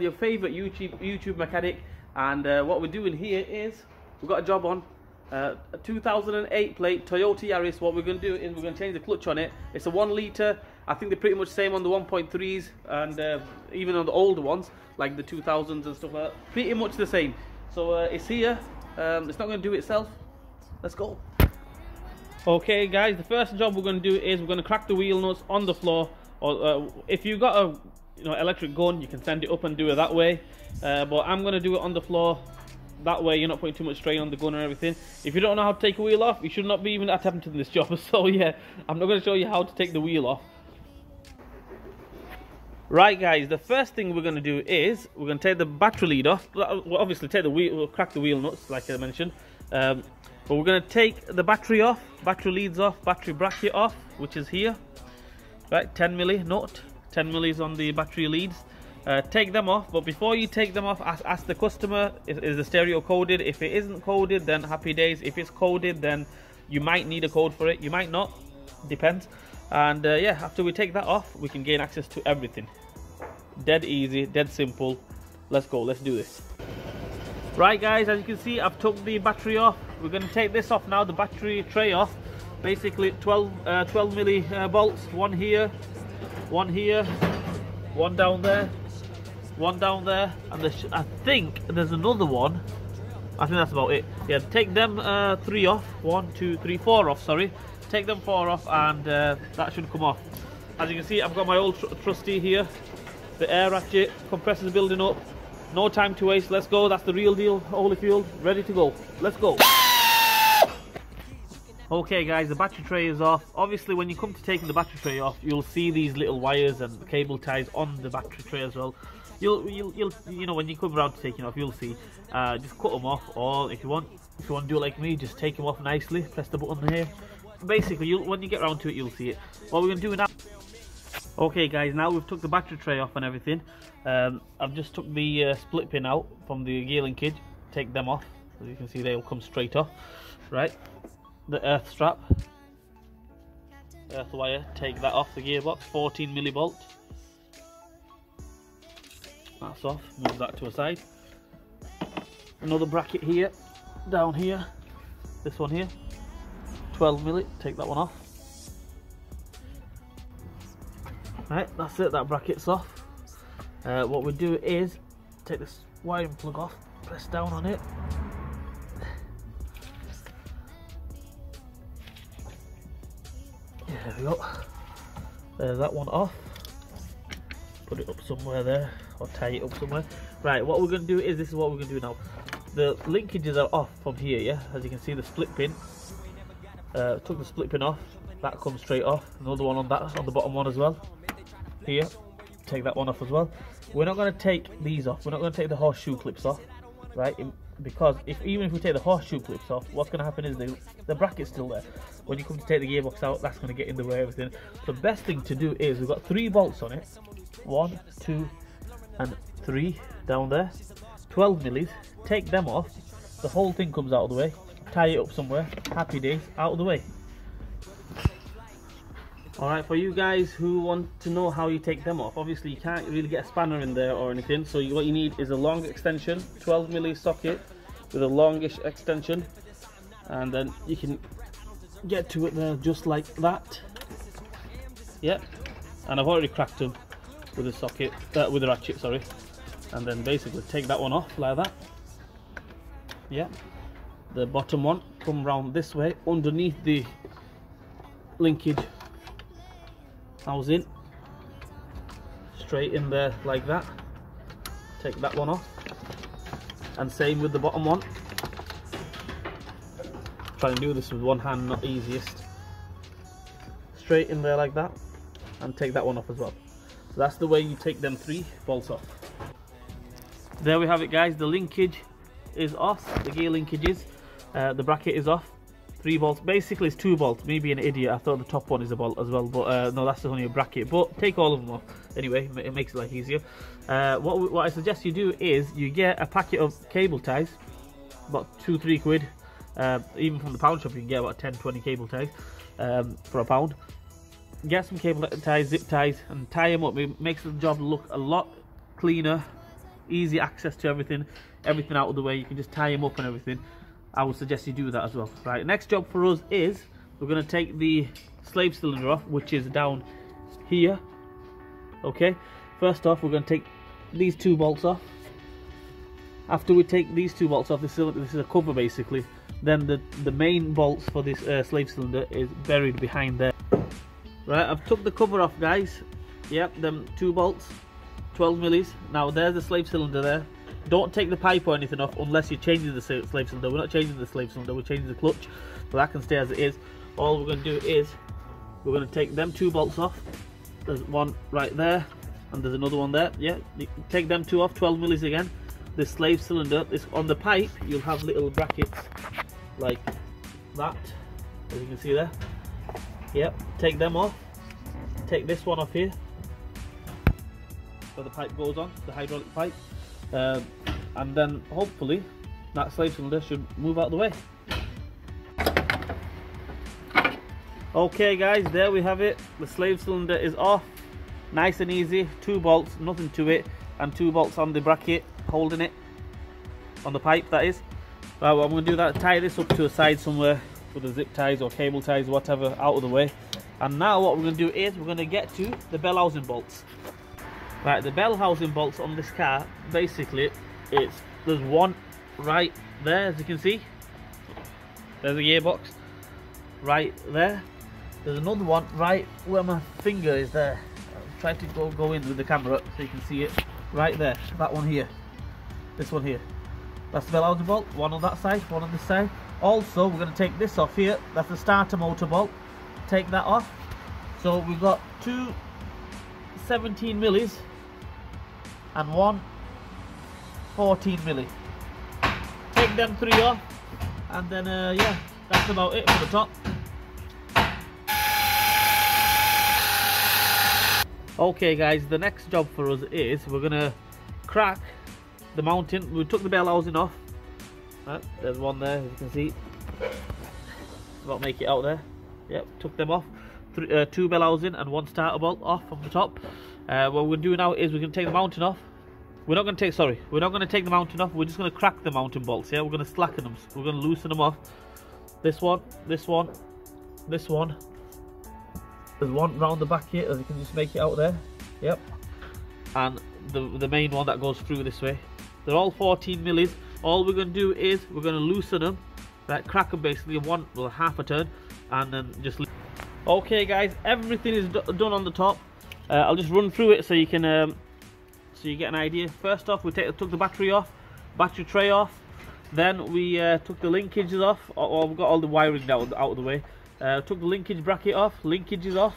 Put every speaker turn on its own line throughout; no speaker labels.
your favorite YouTube YouTube mechanic and uh, what we're doing here is we've got a job on uh, a 2008 plate Toyota Yaris. What we're going to do is we're going to change the clutch on it. It's a one litre I think they're pretty much the same on the 1.3s and uh, even on the older ones like the 2000s and stuff like that. Pretty much the same. So uh, it's here. Um, it's not going to do itself. Let's go. Okay guys the first job we're going to do is we're going to crack the wheel nuts on the floor. Or uh, if you've got a you know electric gun you can send it up and do it that way. Uh, but I'm gonna do it on the floor that way. You're not putting too much strain on the gun or everything. If you don't know how to take a wheel off you should not be even attempting this job. So yeah I'm not going to show you how to take the wheel off. Right guys the first thing we're going to do is we're going to take the battery lead off. We'll obviously take the wheel we'll crack the wheel nuts like I mentioned. Um, but we're going to take the battery off battery leads off battery bracket off which is here. Right 10 milli nut 10 millis on the battery leads. Uh, take them off but before you take them off ask, ask the customer is, is, the stereo coded? If it isn't coded then happy days. If it's coded then you might need a code for it. You might not. Depends. And uh, yeah after we take that off we can gain access to everything. Dead easy dead simple. Let's go. Let's do this. Right guys as you can see I've took the battery off. We're going to take this off now the battery tray off. Basically 12 uh, 12 milli uh, bolts one here one here, one down there, one down there, and I think there's another one. I think that's about it. Yeah, take them uh, three off. One, two, three, four off. Sorry, take them four off, and uh, that should come off. As you can see, I've got my old tr trusty here. The air ratchet, compressor's building up. No time to waste. Let's go. That's the real deal. Holyfield, ready to go. Let's go. Okay guys, the battery tray is off. Obviously when you come to taking the battery tray off, you'll see these little wires and cable ties on the battery tray as well. You'll, you'll, you'll you know, when you come around to taking off, you'll see. Uh, just cut them off, or if you want, if you want to do it like me, just take them off nicely. Press the button here. Basically, when you get around to it, you'll see it. What we're going to do now. Okay guys, now we've took the battery tray off and everything. Um, I've just took the uh, split pin out from the gear linkage. Take them off. As you can see, they'll come straight off. Right the earth strap. Earth wire take that off the gearbox. 14 milli bolt that's off move that to a side. Another bracket here down here this one here. 12 milli take that one off. Right that's it that bracket's off. Uh, what we do is take this wiring plug off press down on it There's that one off. Put it up somewhere there, or tie it up somewhere. Right, what we're going to do is, this is what we're going to do now. The linkages are off from here, yeah? As you can see, the split pin. Uh, took the split pin off. That comes straight off. Another one on that, on the bottom one as well. Here. Take that one off as well. We're not going to take these off. We're not going to take the horseshoe clips off. Right? Because if even if we take the horseshoe clips off, what's going to happen is the, the bracket's still there. When you come to take the gearbox out, that's going to get in the way of everything. So the best thing to do is we've got three bolts on it. One, two, and three down there. 12 millis. Take them off. The whole thing comes out of the way. Tie it up somewhere. Happy days. Out of the way. Alright, for you guys who want to know how you take them off, obviously you can't really get a spanner in there or anything, so you, what you need is a long extension, 12 milli socket with a longish extension, and then you can get to it there just like that. Yep, and I've already cracked them with a socket, uh, with a ratchet, sorry, and then basically take that one off like that. Yeah, the bottom one come round this way underneath the linkage housing straight in there like that. Take that one off. And same with the bottom one. Try and do this with one hand not easiest. Straight in there like that. And take that one off as well. So that's the way you take them three bolts off. There we have it guys. The linkage is off. The gear linkages uh, the bracket is off three bolts basically it's two bolts maybe an idiot i thought the top one is a bolt as well but uh, no that's only a bracket but take all of them off anyway it makes it life easier uh, what, what i suggest you do is you get a packet of cable ties about two three quid Um, even from the pound shop, you can get about 10 20 cable ties um, for a pound. Get some cable ties, zip ties, and tie them up. It makes the job look a lot cleaner, easy access to everything, everything out of the way. You can just tie them up and everything. I would suggest you do that as well. Right, next job for us is we're going to take the slave cylinder off, which is down here. Okay, first off, we're going to take these two bolts off. After we take these two bolts off, this is, this is a cover basically, then the, the main bolts for this uh, slave cylinder is buried behind there. Right, I've took the cover off guys. Yep, them two bolts, 12 millis. Now there's the slave cylinder there. Don't take the pipe or anything off unless you're changing the slave cylinder. We're not changing the slave cylinder, we're changing the clutch. So that can stay as it is. All we're going to do is, we're going to take them two bolts off. There's one right there, and there's another one there. Yeah, take them two off, 12 millis again. The slave cylinder, this on the pipe, you'll have little brackets like that, as you can see there. Yep, take them off. Take this one off here. Where the pipe goes on, the hydraulic pipe. Um, and then hopefully that slave cylinder should move out of the way. Okay guys, there we have it. The slave cylinder is off. Nice and easy. Two bolts, nothing to it. And two bolts on the bracket holding it. On the pipe that is. Right, well, I'm going to do that. Tie this up to a side somewhere with the zip ties or cable ties, whatever, out of the way. And now what we're going to do is we're going to get to the bell housing bolts. Right, the bell housing bolts on this car, basically, it's there's one right there, as you can see. There's a gearbox right there. There's another one right where my finger is there. I'll try to go, go in with the camera so you can see it. Right there, that one here. This one here. That's the bell housing bolt, one on that side, one on this side. Also, we're going to take this off here. That's the starter motor bolt. Take that off. So we've got two 17 millis and one 14 milli. Take them three off and then uh, yeah, that's about it for the top. Okay guys, the next job for us is we're gonna crack the mounting. We took the bell housing off. Right, there's one there, as you can see. About make it out there. Yep, took them off. Uh, two bell housing and one starter bolt off from the top. Uh, what we're doing now is we're gonna take the mounting off. We're not gonna take, sorry, we're not gonna take the mounting off. We're just gonna crack the mounting bolts. Yeah, we're gonna slacken them. We're gonna loosen them off. This one, this one, this one, there's one round the back here, as you can just make it out there. Yep. And the, the main one that goes through this way. They're all 14 millis. All we're going to do is we're going to loosen them, right, crack them basically one, well, half a turn, and then just. Okay, guys, everything is done on the top. Uh, I'll just run through it so you can, um, so you get an idea. First off, we take, took the battery off, battery tray off. Then we uh, took the linkages off, or, or we've got all the wiring out, out of the way. Uh, took the linkage bracket off, linkages off.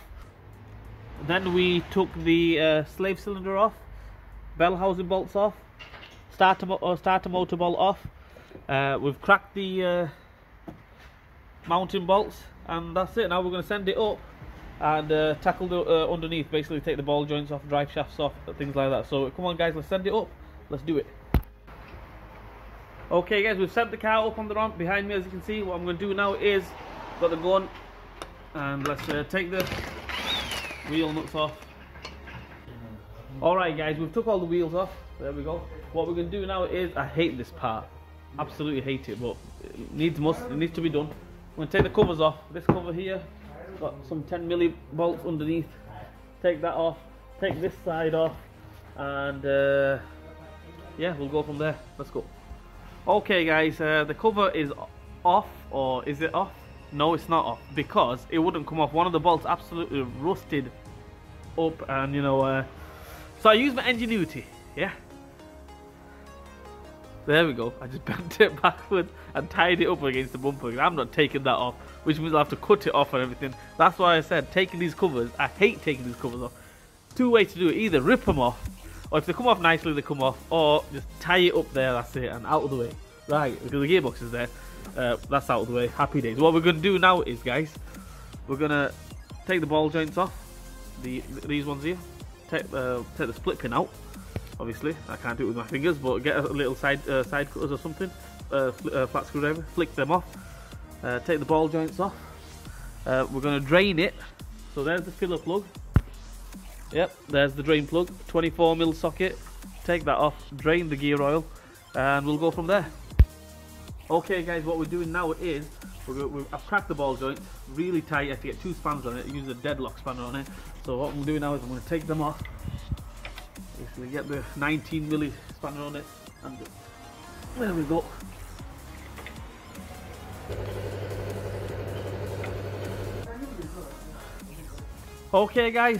Then we took the uh, slave cylinder off, bell housing bolts off, starter, mo uh, starter motor bolt off. Uh, we've cracked the mounting bolts and that's it. Now we're going to send it up and uh, tackle the uh, underneath, basically take the ball joints off, drive shafts off, things like that. So come on guys, let's send it up. Let's do it. Okay guys, we've sent the car up on the ramp behind me as you can see. What I'm going to do now is got the gun and let's uh, take the wheel nuts off alright guys we've took all the wheels off there we go what we're going to do now is I hate this part absolutely hate it but it needs must it needs to be done going to take the covers off this cover here got some 10 milli bolts underneath take that off take this side off and uh, yeah we'll go from there let's go okay guys uh, the cover is off or is it off no, it's not off because it wouldn't come off. One of the bolts absolutely rusted up, and you know, uh, so I used my ingenuity. Yeah. There we go. I just bent it backwards and tied it up against the bumper. I'm not taking that off, which means I'll have to cut it off and everything. That's why I said taking these covers. I hate taking these covers off. Two ways to do it: either rip them off, or if they come off nicely, they come off, or just tie it up there. That's it, and out of the way. Right, because the gearbox is there. Uh, that's out of the way. Happy days. What we're going to do now is, guys, we're going to take the ball joints off. The These ones here. Take, uh, take the split pin out. Obviously, I can't do it with my fingers, but get a little side uh, side cutters or something. uh, uh, flat screwdriver, flick them off, uh, take the ball joints off. Uh, we're going to drain it. So there's the filler plug. Yep, there's the drain plug, 24 mil socket. Take that off, drain the gear oil, and we'll go from there. Okay, guys, what we're doing now is we're, we're, I've cracked the ball joint really tight. I have to get two spans on it. Use a deadlock spanner on it. So what I'm doing now is I'm going to take them off. Basically, get the 19 milli spanner on it, and there we go. Okay, guys,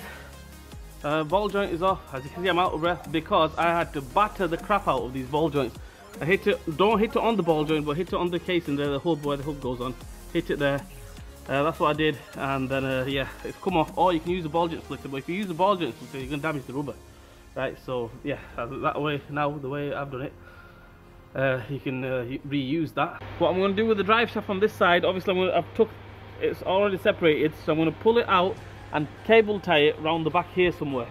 uh, ball joint is off. As you can see, I'm out of breath because I had to batter the crap out of these ball joints. I hit it, don't hit it on the ball joint, but hit it on the casing there, the hub where the hub goes on. Hit it there. Uh, that's what I did, and then uh, yeah, it's come off. Or you can use a ball joint splitter, but if you use a ball joint splitter, you're gonna damage the rubber, right? So yeah, that way now the way I've done it, uh, you can uh, reuse that. What I'm gonna do with the drive shaft on this side, obviously I'm gonna, I've took, it's already separated, so I'm gonna pull it out and cable tie it around the back here somewhere.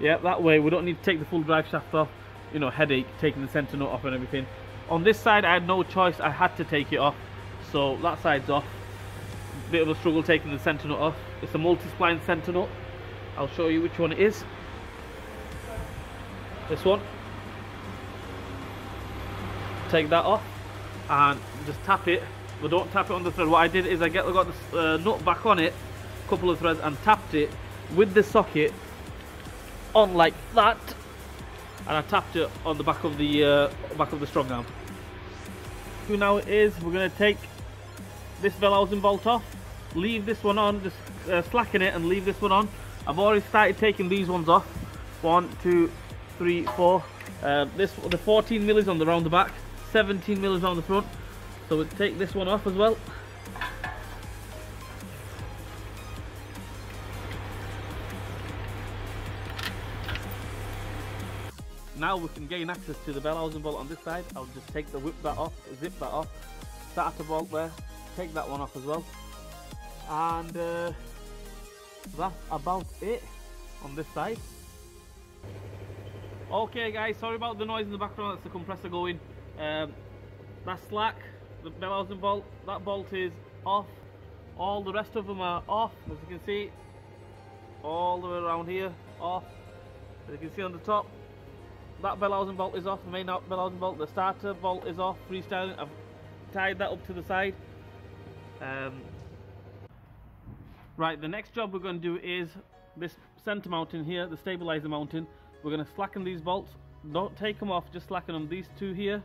Yeah, that way we don't need to take the full drive shaft off you know, headache taking the center nut off and everything. On this side, I had no choice. I had to take it off. So that side's off. Bit of a struggle taking the center nut off. It's a multi-spline center nut. I'll show you which one it is. This one. Take that off and just tap it. But don't tap it on the thread. What I did is I get got the uh, nut back on it, a couple of threads, and tapped it with the socket on like that and I tapped it on the back of the uh, back of the strong arm. So now it is we're going to take this bell housing bolt off, leave this one on, just uh, slacken it and leave this one on. I've already started taking these ones off. One, two, three, four. Uh, this the 14 millis on the round the back, 17 millis on the front. So we'll take this one off as well. now we can gain access to the bell housing bolt on this side. I'll just take the whip that off, zip that off, starter bolt there, take that one off as well. And uh, that's about it on this side. Okay guys, sorry about the noise in the background, that's the compressor going. Um, that's slack, the bell housing bolt, that bolt is off. All the rest of them are off, as you can see. All the way around here, off. As you can see on the top, that bell housing bolt is off, the main bell housing bolt, the starter bolt is off, freestyling, I've tied that up to the side. Um, right, the next job we're going to do is this center mounting here, the stabilizer mounting. We're going to slacken these bolts, don't take them off, just slacken them. These two here,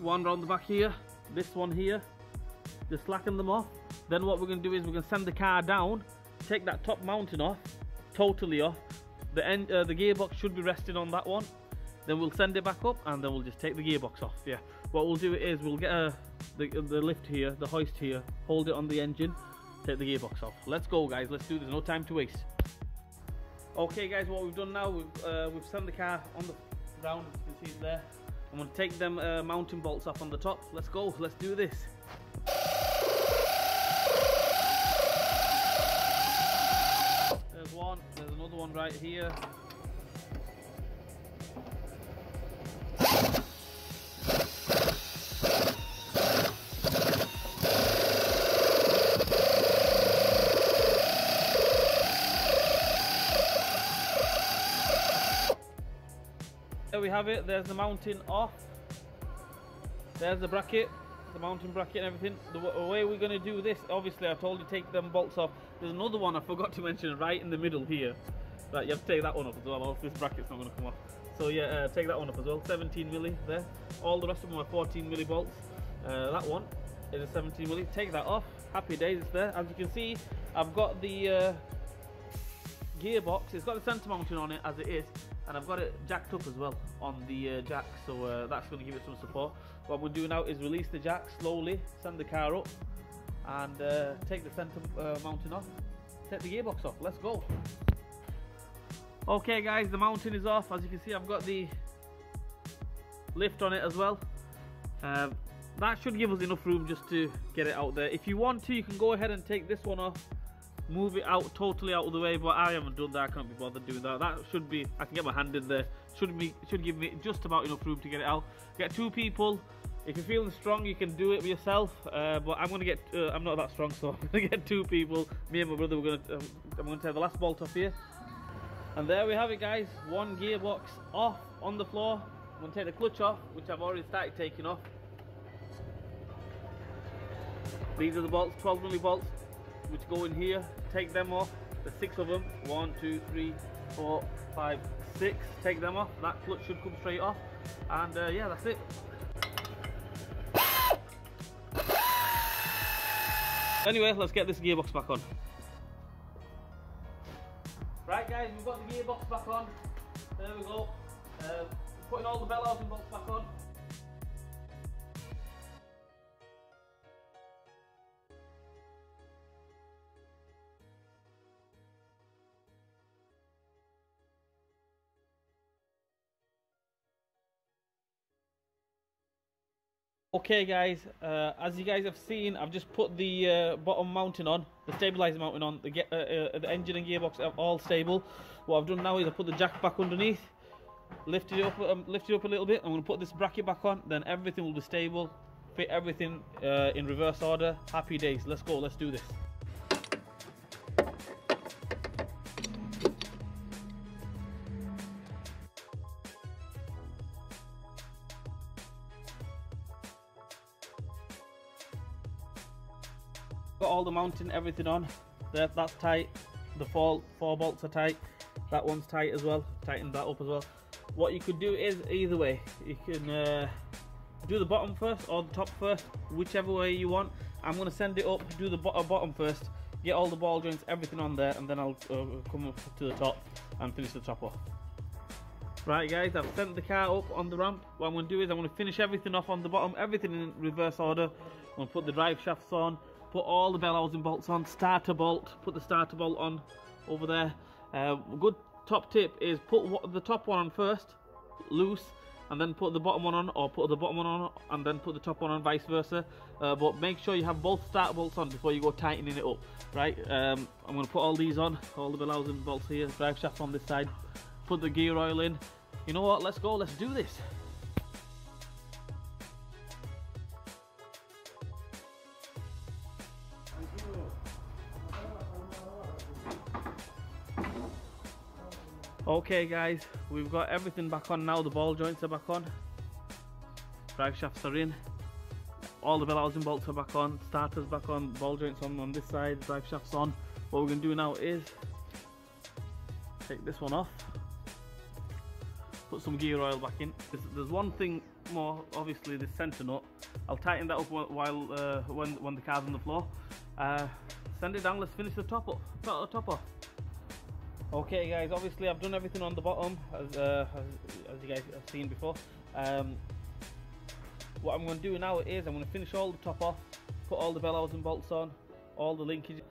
one round the back here, this one here, just slacken them off. Then what we're going to do is we're going to send the car down, take that top mounting off, totally off, the end uh, the gearbox should be resting on that one. Then we'll send it back up and then we'll just take the gearbox off yeah. What we'll do is we'll get a, the, the lift here the hoist here hold it on the engine take the gearbox off. Let's go guys. Let's do this. No time to waste okay guys what we've done now we've uh, we've sent the car on the ground you can see it there. I'm to take them uh, mounting bolts off on the top. Let's go let's do this. There's one, there's another one right here. We have it, there's the mounting off. There's the bracket the mounting bracket and everything. The way we're going to do this, obviously I told you take them bolts off. There's another one I forgot to mention right in the middle here. Right, you have to take that one off as well, this bracket's not going to come off. So yeah, uh, take that one off as well. 17 milli there. All the rest of them are 14 milli bolts. Uh, that one is a 17 milli. Take that off. Happy days, it's there. As you can see, I've got the uh, gearbox. It's got the center mounting on it as it is, and I've got it jacked up as well on the uh, jack, so uh, that's going to give it some support. What we'll do now is release the jack slowly, send the car up, and uh, take the center uh, mounting off, take the gearbox off. Let's go. Okay, guys, the mounting is off. As you can see, I've got the lift on it as well. Um, that should give us enough room just to get it out there. If you want to, you can go ahead and take this one off move it out totally out of the way but I haven't done that I can't be bothered doing that that should be I can get my hand in there should be should give me just about enough room to get it out get two people if you're feeling strong, you can do it yourself. Uh, but I'm gonna get, uh, I'm not that strong, so I'm gonna get two people. Me and my brother, we're gonna, uh, I'm gonna take the last bolt off here. And there we have it, guys. One gearbox off on the floor. I'm gonna take the clutch off, which I've already started taking off. These are the bolts, 12 milli bolts, which go in here. Take them off. the six of them. One, two, three, four, five, six. Take them off. That clutch should come straight off. And uh, yeah, that's it. Anyway, let's get this gearbox back on. Right guys, we've got the gearbox back on. There we go. Uh, putting all the bell housing bolts back on. Okay guys, uh, as you guys have seen, I've just put the uh, bottom mounting on, the stabilizer mounting on, the, get, uh, uh, the engine and gearbox are all stable. What I've done now is I put the jack back underneath, lifted it up, um, it up a little bit. I'm going to put this bracket back on, then everything will be stable, fit everything uh, in reverse order. Happy days, let's go, let's do this. Mounting, everything on. There, that's tight. The four, four bolts are tight. That one's tight as well. Tighten that up as well. What you could do is either way. You can uh, do the bottom first or the top first, whichever way you want. I'm gonna send it up, do the bottom first, get all the ball joints, everything on there, and then I'll uh, come up to the top and finish the top off. Right guys, I've sent the car up on the ramp. What I'm going to do is I'm going to finish everything off on the bottom, everything in reverse order. I'm going to put the drive shafts on, put all the bell housing bolts on, starter bolt, put the starter bolt on over there. Uh, good top tip is put the top one on first, loose, and then put the bottom one on, or put the bottom one on, and then put the top one on, vice versa. Uh, but make sure you have both starter bolts on before you go tightening it up, right? Um, I'm going to put all these on, all the bell housing bolts here, drive shaft on this side, put the gear oil in. You know what, let's go, let's do this. Okay guys, we've got everything back on now, the ball joints are back on. Drive shafts are in. All the bell housing bolts are back on, starters back on, ball joints on on this side, drive shafts on. What we're going to do now is take this one off, put some gear oil back in. There's, there's one thing more, obviously this centre nut. I'll tighten that up while uh, when, when the car's on the floor. Uh, send it down, let's finish the top up, top, top off. Okay guys, obviously I've done everything on the bottom as, uh, as, as, you guys have seen before. Um, what I'm going to do now is I'm going to finish all the top off, put all the bell housing bolts on, all the linkage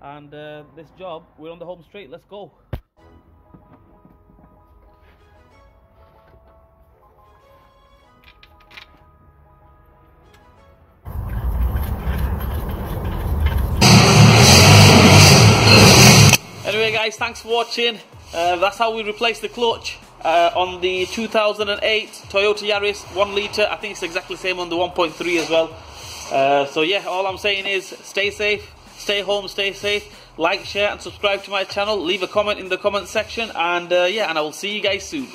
and uh, this job, we're on the home straight, let's go. Guys, thanks for watching. Uh, that's how we replace the clutch uh, on the 2008 Toyota Yaris 1 litre. I think it's exactly the same on the 1.3 as well. Uh, so yeah, all I'm saying is stay safe, stay home, stay safe. Like, share and subscribe to my channel. Leave a comment in the comment section. And uh, yeah, and I will see you guys soon.